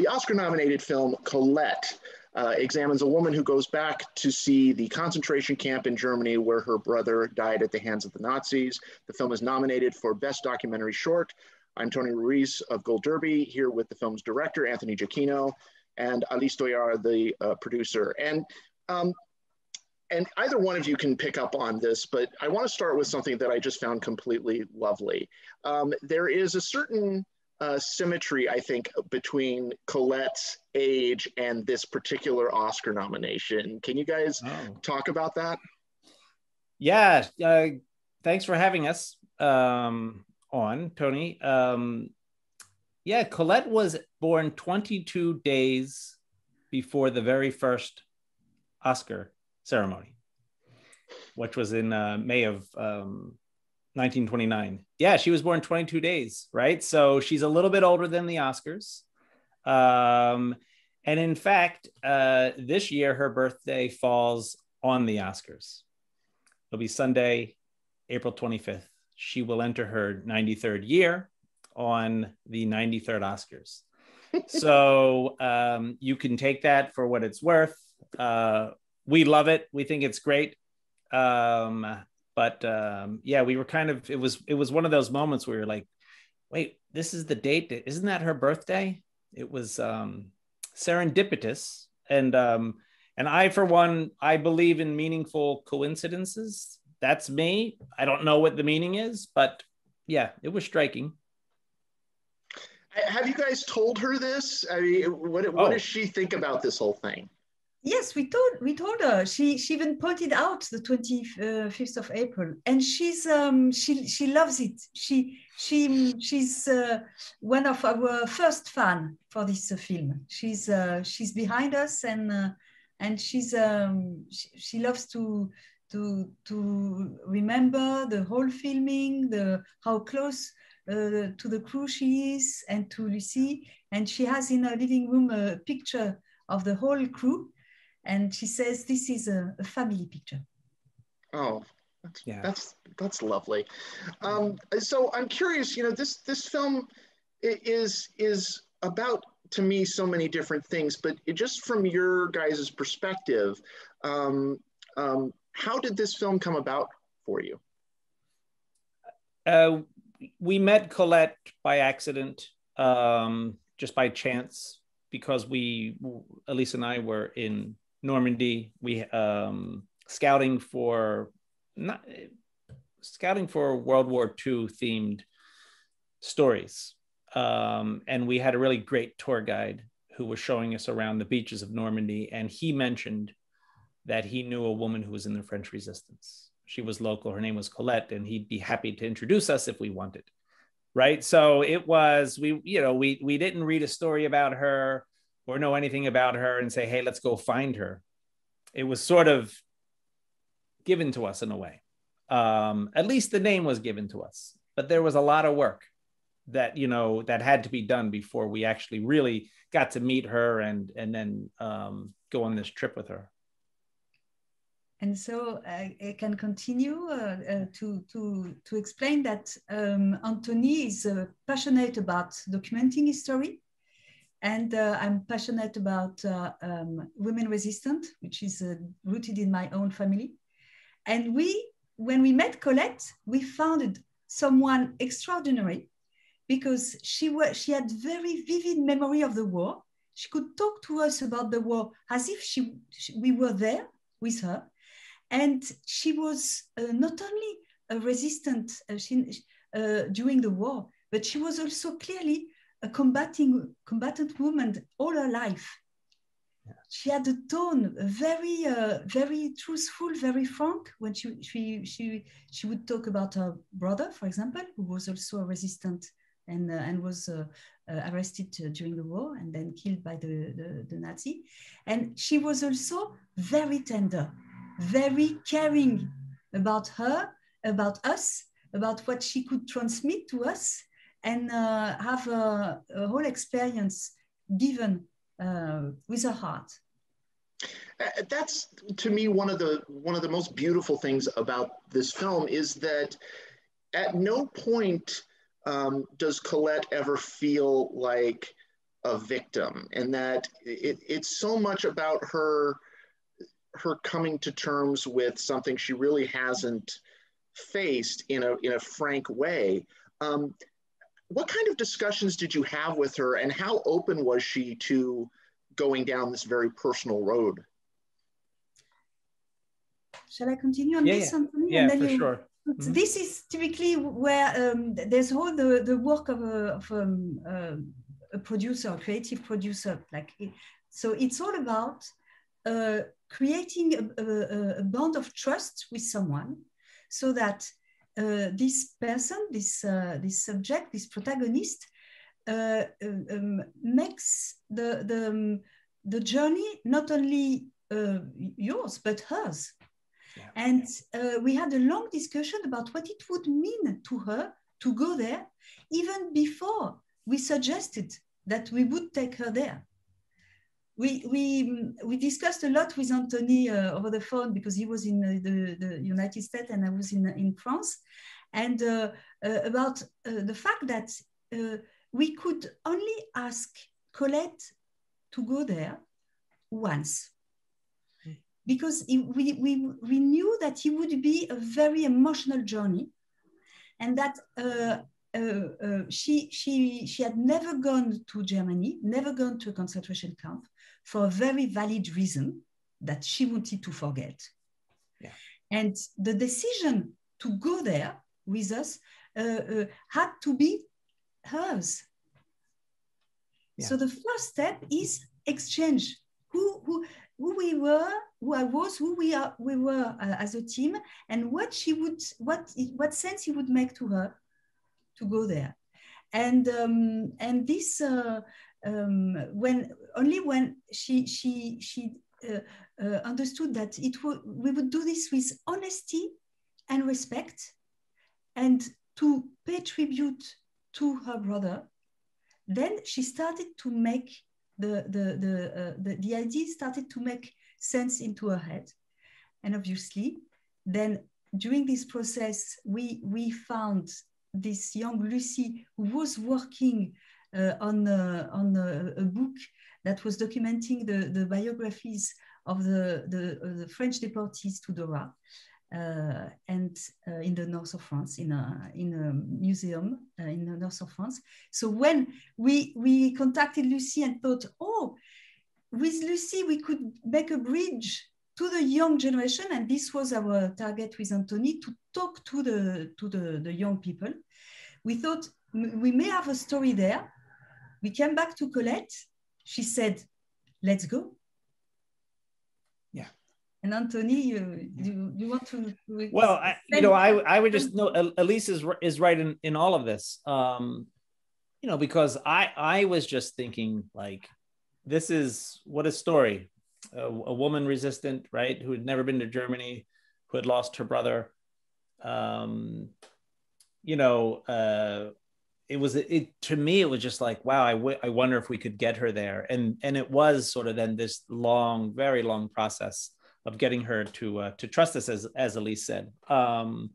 The Oscar nominated film Colette uh, examines a woman who goes back to see the concentration camp in Germany where her brother died at the hands of the Nazis. The film is nominated for Best Documentary Short. I'm Tony Ruiz of Gold Derby, here with the film's director, Anthony Giacchino, and Alice Doyard, the uh, producer. And um, and either one of you can pick up on this, but I want to start with something that I just found completely lovely. Um, there is a certain uh, symmetry, I think, between Colette's age and this particular Oscar nomination. Can you guys oh. talk about that? Yeah, uh, thanks for having us um, on, Tony. Um, yeah, Colette was born 22 days before the very first Oscar ceremony, which was in uh, May of um, 1929. Yeah, she was born 22 days, right? So she's a little bit older than the Oscars. Um, and in fact, uh, this year her birthday falls on the Oscars. It'll be Sunday, April 25th. She will enter her 93rd year on the 93rd Oscars. so um, you can take that for what it's worth. Uh, we love it. We think it's great. Um, but um, yeah, we were kind of it was it was one of those moments where you're like, wait, this is the date. Isn't that her birthday? It was um, serendipitous, and um, and I for one, I believe in meaningful coincidences. That's me. I don't know what the meaning is, but yeah, it was striking. Have you guys told her this? I mean, what, what oh. does she think about this whole thing? Yes, we told we told her. She she even pointed out the twenty fifth of April, and she's um she she loves it. She she she's uh, one of our first fan for this uh, film. She's uh, she's behind us, and uh, and she's um she, she loves to to to remember the whole filming, the how close uh, to the crew she is, and to Lucie. And she has in her living room a picture of the whole crew and she says this is a, a family picture. Oh, that's, yeah. that's that's lovely. Um, so I'm curious. You know, this this film is is about to me so many different things, but it, just from your guys' perspective, um, um, how did this film come about for you? Uh, we met Colette by accident, um, just by chance, because we, Alice and I, were in Normandy. We um, scouting for not scouting for World War II themed stories, um, and we had a really great tour guide who was showing us around the beaches of Normandy, and he mentioned that he knew a woman who was in the French Resistance. She was local. Her name was Colette, and he'd be happy to introduce us if we wanted. Right. So it was we, you know, we we didn't read a story about her or know anything about her and say, hey, let's go find her. It was sort of given to us in a way. Um, at least the name was given to us, but there was a lot of work that you know that had to be done before we actually really got to meet her and and then um, go on this trip with her. And so I, I can continue uh, uh, to, to, to explain that um, Anthony is uh, passionate about documenting history and uh, I'm passionate about uh, um, women resistant, which is uh, rooted in my own family. And we, when we met Colette, we found someone extraordinary because she, was, she had very vivid memory of the war. She could talk to us about the war as if she, she we were there with her. And she was uh, not only a resistant uh, she, uh, during the war, but she was also clearly a combating combatant woman all her life. Yeah. She had a tone, very, uh, very truthful, very frank. When she she she she would talk about her brother, for example, who was also a resistant and uh, and was uh, uh arrested uh, during the war and then killed by the, the the Nazi. And she was also very tender, very caring about her, about us, about what she could transmit to us and uh, have a, a, whole experience given uh, with a heart. Uh, that's to me one of the one of the most beautiful things about this film is that at no point um, does Colette ever feel like a victim and that it, it's so much about her her coming to terms with something she really hasn't faced in a in a frank way um, what kind of discussions did you have with her and how open was she to going down this very personal road shall i continue on yeah, this yeah, Anthony? yeah for you, sure Mm-hmm. This is typically where um, there's all the, the work of a, of, um, uh, a producer, a creative producer. Like it, so, it's all about uh, creating a, a, a, bond of trust with someone, so that this person, this uh, this subject, this protagonist, uh, um, makes the the um, the journey not only uh, yours but hers yeah. And uh, we had a long discussion about what it would mean to her to go there, even before we suggested that we would take her there. We, we, we discussed a lot with Anthony uh, over the phone because he was in the, the United States and I was in, in France, and uh, uh about uh, the fact that uh, we could only ask Colette to go there once. Because it, we, we, we knew that it would be a very emotional journey and that uh, uh, uh, she, she, she had never gone to Germany, never gone to a concentration camp for a very valid reason that she wanted to forget. Yeah. And the decision to go there with us uh, uh, had to be hers. Yeah. So the first step is exchange. Who, who, who we were, who I was, who we are, we were uh, as a team, and what she would, what what sense it would make to her to go there, and um, and this uh, um, when only when she she she uh, uh understood that it would we would do this with honesty and respect, and to pay tribute to her brother, then she started to make the, the, the, uh, the, the idea started to make sense into her head. And obviously, then during this process, we, we found this young Lucie who was working on, uh, on a, a, book that was documenting the, the biographies of the, the, uh, the French deportees to Dora uh, and uh, in the north of France, in a, in a museum uh, in the north of France. So when we, we contacted Lucie and thought, oh, with Lucie, we could make a bridge to the young generation. And this was our target with Anthony to talk to the, to the, the young people. We thought we may have a story there. We came back to Colette. She said, let's go. Yeah. And Anthony, you, you, you want to? Well, I, you know, I, I would just know Alice is is right in, in all of this. Um, you know, because I I was just thinking like, this is what a story, a, a woman resistant, right, who had never been to Germany, who had lost her brother. Um, you know, uh, it was it to me it was just like wow I, w- I wonder if we could get her there and and it was sort of then this long very long process of getting her to uh, to trust us, as as Alice said. Um,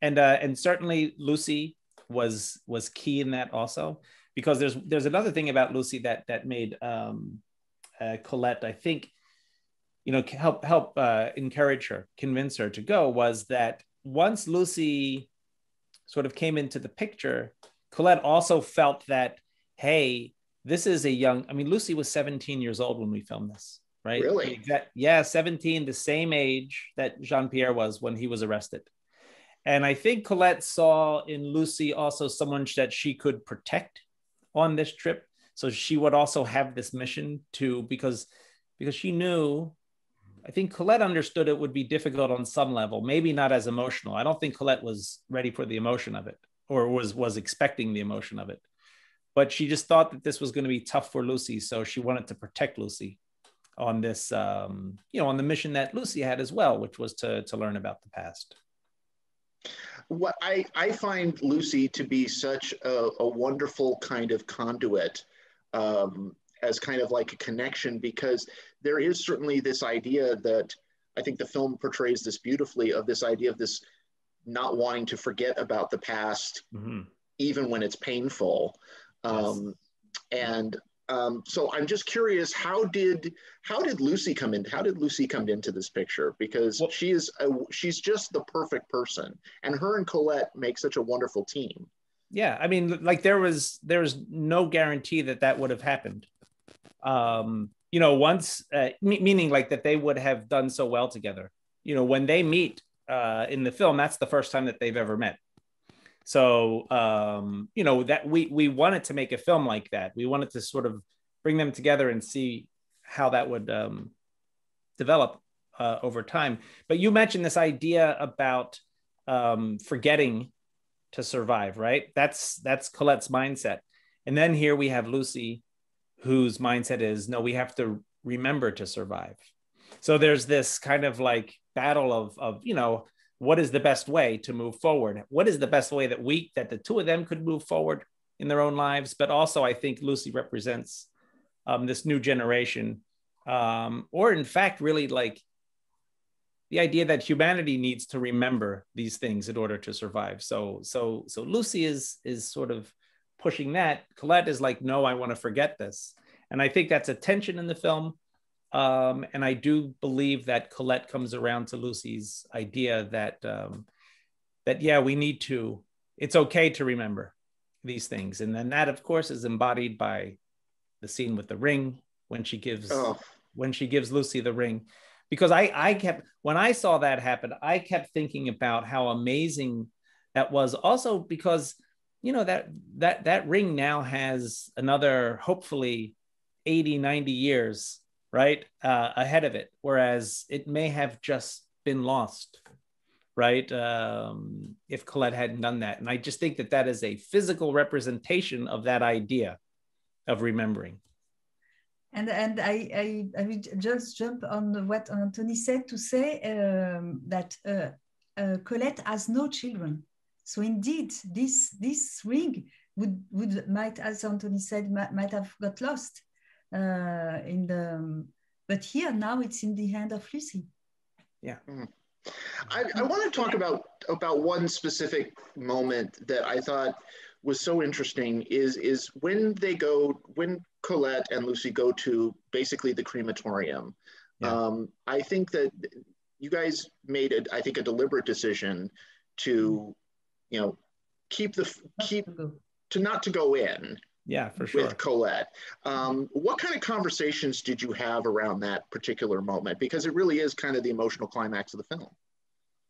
and uh, and certainly Lucie was was key in that also because there's there's another thing about Lucie that that made um, uh, Colette I think you know help help uh, encourage her convince her to go was that once Lucie sort of came into the picture Colette also felt that hey this is a young I mean Lucie was 17 years old when we filmed this right? Really? Exact, yeah, 17, the same age that Jean Pierre was when he was arrested. And I think Colette saw in Lucie also someone that she could protect on this trip. So she would also have this mission to because because she knew I think Colette understood it would be difficult on some level, maybe not as emotional. I don't think Colette was ready for the emotion of it or was was expecting the emotion of it. But she just thought that this was going to be tough for Lucie, so she wanted to protect Lucie on this, um, you know, on the mission that Lucie had as well, which was to, to learn about the past. What I, I find Lucie to be such a, a wonderful kind of conduit um, as kind of like a connection because there is certainly this idea that I think the film portrays this beautifully of this idea of this not wanting to forget about the past, mm-hmm. even when it's painful. Um, yes. And um, so I'm just curious, how did how did Lucie come in? How did Lucie come into this picture? Because well, she is a, she's just the perfect person, and her and Colette make such a wonderful team. Yeah, I mean, like there was there was no guarantee that that would have happened. Um, you know, once uh, meaning like that they would have done so well together. You know, when they meet uh, in the film, that's the first time that they've ever met. So um, you know that we we wanted to make a film like that. We wanted to sort of bring them together and see how that would um, develop uh, over time. But you mentioned this idea about um, forgetting to survive, right? That's that's Colette's mindset. And then here we have Lucie, whose mindset is no, we have to remember to survive. So there's this kind of like battle of of you know what is the best way to move forward? What is the best way that we that the two of them could move forward in their own lives? But also i think lucie represents um, this new generation um, or in fact really like the idea that humanity needs to remember these things in order to survive. So so so lucie is is sort of pushing that. Colette is like no i want to forget this. And i think that's a tension in the film um, and I do believe that Colette comes around to Lucie's idea that um, that yeah, we need to. It's okay to remember these things, and then that, of course, is embodied by the scene with the ring when she gives oh. when she gives Lucie the ring. Because I I kept when I saw that happen, I kept thinking about how amazing that was. Also because you know that that that ring now has another hopefully 80 90 years right uh, ahead of it whereas it may have just been lost right um, if colette hadn't done that. And i just think that that is a physical representation of that idea of remembering. And and i i, I just jump on what anthony said to say um, that uh, uh, colette has no children. So indeed this this ring would would might as anthony said might, might have got lost uh, in the but here now it's in the hand of Lucie. Yeah. Mm. I, I want to talk about about one specific moment that I thought was so interesting is is when they go when Colette and Lucie go to basically the crematorium. Yeah. Um, I think that you guys made it. I think a deliberate decision to, you know, keep the keep to not to go in yeah, for sure. With Colette. Um, what kind of conversations did you have around that particular moment? Because it really is kind of the emotional climax of the film.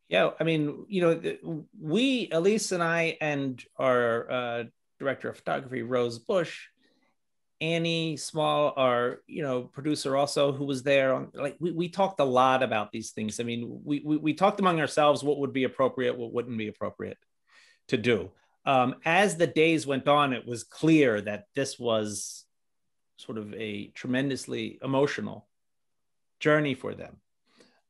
Yeah, I mean, you know, we, Alice and I, and our uh, director of photography, Rose Bush, Annie Small, our you know producer also who was there on like we, we talked a lot about these things. I mean, we, we we talked among ourselves what would be appropriate, what wouldn't be appropriate to do um, as the days went on, it was clear that this was sort of a tremendously emotional journey for them.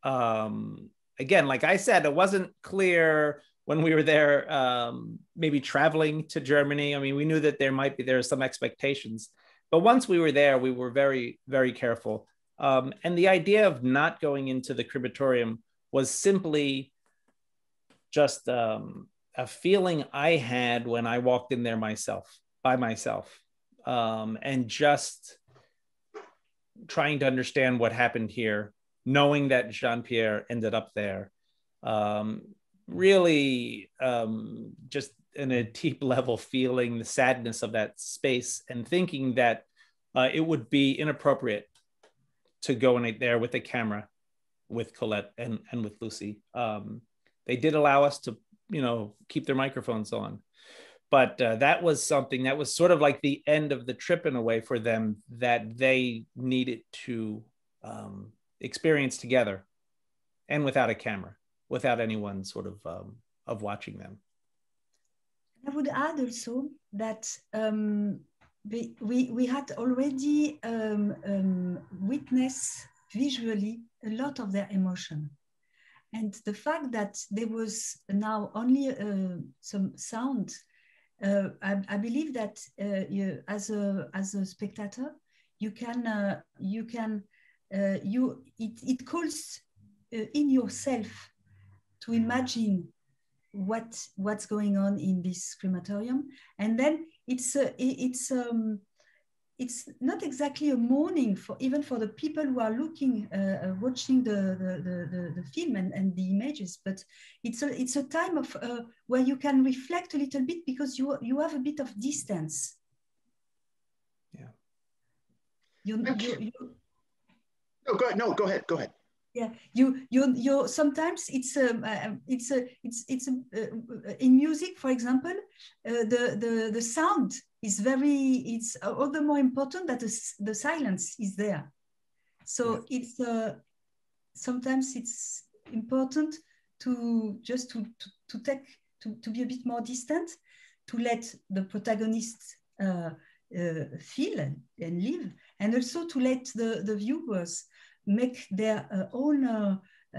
Um, again, like I said, it wasn't clear when we were there, um, maybe traveling to Germany. I mean, we knew that there might be there are some expectations, but once we were there, we were very, very careful. Um, and the idea of not going into the crematorium was simply just um, a feeling I had when I walked in there myself, by myself, um, and just trying to understand what happened here, knowing that Jean Pierre ended up there. Um, really, um, just in a deep level, feeling the sadness of that space and thinking that uh, it would be inappropriate to go in there with a camera with Colette and, and with Lucie. Um, they did allow us to you know keep their microphones on. But uh, that was something that was sort of like the end of the trip in a way for them that they needed to um, experience together and without a camera without anyone sort of um, of watching them. I would add also that um, we, we, had already um, um, witnessed visually a lot of their emotion and the fact that there was now only uh, some sound, uh, I, I, believe that uh, you, as a as a spectator, you can uh, you can uh, you it, it calls uh, in yourself to imagine what what's going on in this crematorium, and then it's it's um, it's not exactly a mourning for even for the people who are looking, uh, uh, watching the, the, the, the, film and, and the images, but it's a, it's a time of uh, where you can reflect a little bit because you, you have a bit of distance. Yeah. You, you, you, no, go ahead. No, go ahead. Go ahead yeah you you you sometimes it's um, uh, it's a it's it's a, uh, in music for example uh, the the the sound is very it's all the more important that the, the silence is there so yeah. it's uh, sometimes it's important to just to, to, to take to, to be a bit more distant to let the protagonist uh, uh, feel and, and live and also to let the, the viewers make their uh, own uh,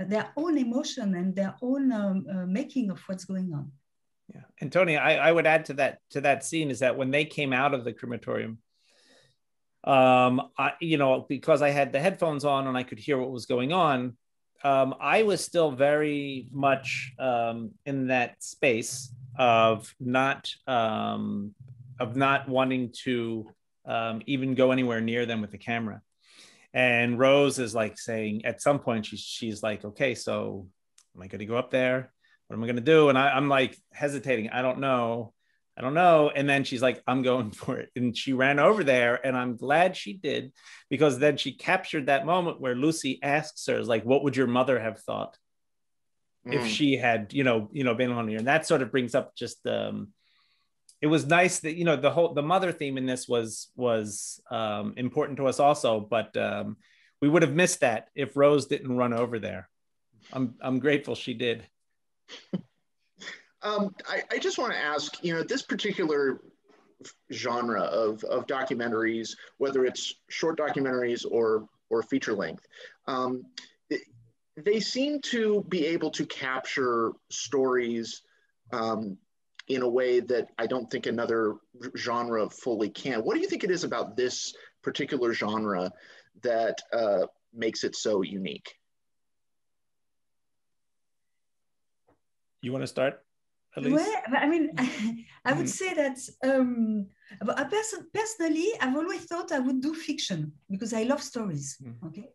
their own emotion and their own um, uh, making of what's going on yeah and tony I, I would add to that to that scene is that when they came out of the crematorium um i you know because i had the headphones on and i could hear what was going on um i was still very much um in that space of not um of not wanting to um even go anywhere near them with the camera and Rose is like saying at some point she's she's like, okay, so am I going to go up there? What am I going to do? And I, I'm like hesitating. I don't know. I don't know. And then she's like, I'm going for it. And she ran over there. And I'm glad she did because then she captured that moment where Lucie asks her, like, what would your mother have thought mm. if she had, you know, you know, been on here? And that sort of brings up just um it was nice that you know the whole the mother theme in this was was um, important to us also but um, we would have missed that if rose didn't run over there i'm i'm grateful she did um, I, I just want to ask you know this particular genre of, of documentaries whether it's short documentaries or or feature length um, they seem to be able to capture stories um, in a way that I don't think another genre fully can. What do you think it is about this particular genre that uh, makes it so unique? You want to start? Well, I mean, I would mm-hmm. say that um, I pers- personally, I've always thought I would do fiction because I love stories. Mm. Okay.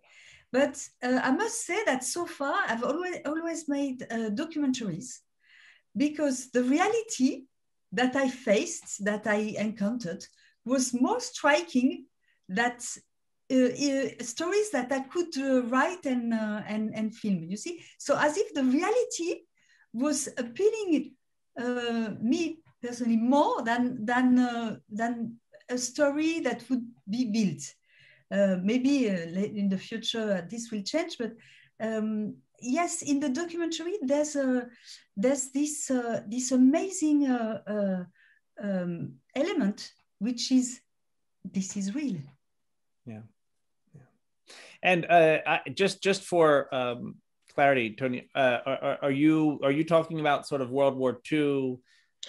But uh, I must say that so far I've always always made uh, documentaries because the reality that I faced, that I encountered, was more striking that uh, uh, stories that I could uh, write and, uh, and, and film, you see? So as if the reality was appealing uh, me personally more than, than, uh, than a story that would be built. maybe in the future this will change, but um, yes, in the documentary, there's a there's this uh, this amazing uh, uh, um, element, which is this is real. Yeah, yeah. And uh, I, just just for um, clarity, Tony, uh, are, are you are you talking about sort of World War II?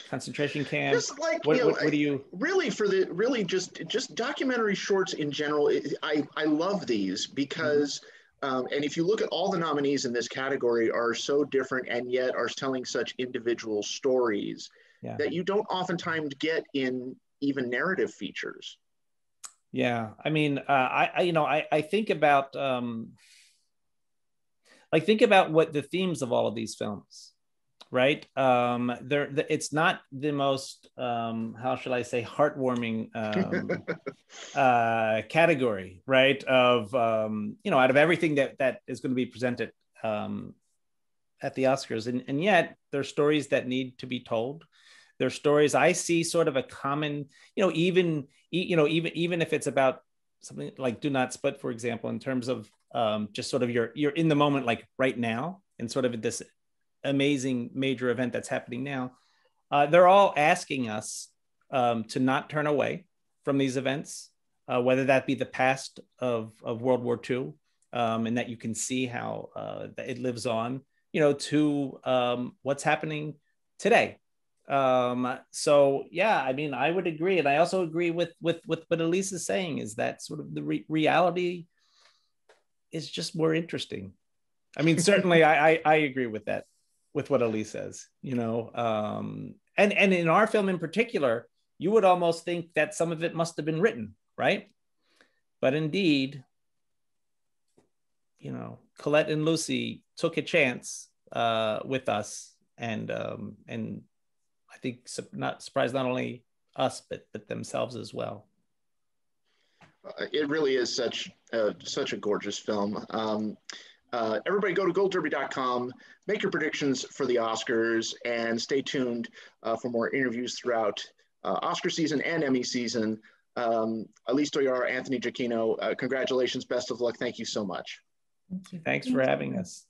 concentration camps? just like what, you know, what, what, do you really for the really just just documentary shorts in general i i love these because mm-hmm um, and if you look at all the nominees in this category are so different and yet are telling such individual stories yeah. that you don't oftentimes get in even narrative features. Yeah, I mean, uh, I, I, you know I, I think about um, like think about what the themes of all of these films right? Um, there, it's not the most, um, how should I say, heartwarming um, uh, category, right? Of um, you know, out of everything that that is going to be presented um, at the Oscars, and and yet there's stories that need to be told. There's stories I see sort of a common, you know, even you know, even even if it's about something like Do Not Split, for example, in terms of um, just sort of you're you're in the moment, like right now, and sort of this amazing major event that's happening now, uh, they're all asking us um, to not turn away from these events, uh, whether that be the past of, of World War II, um, and that you can see how uh, it lives on, you know, to um, what's happening today. Um, so yeah, I mean, I would agree, and I also agree with with with what Alice is saying is that sort of the re- reality is just more interesting. I mean, certainly, I, I I agree with that with what Alice says, you know. Um, and and in our film in particular, you would almost think that some of it must have been written, right? But indeed, you know, Colette and Lucie took a chance uh, with us, and um, and I think not surprised not only us but but themselves as well. Uh, it really is such uh, such a gorgeous film. Um, uh, everybody go to goldderby.com, make your predictions for the Oscars, and stay tuned uh, for more interviews throughout uh, Oscar season and Emmy season. Um, Alice Doyard, Anthony Giacchino, uh, congratulations, best of luck. Thank you so much. Thank you. Thanks for having us.